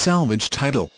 salvage title.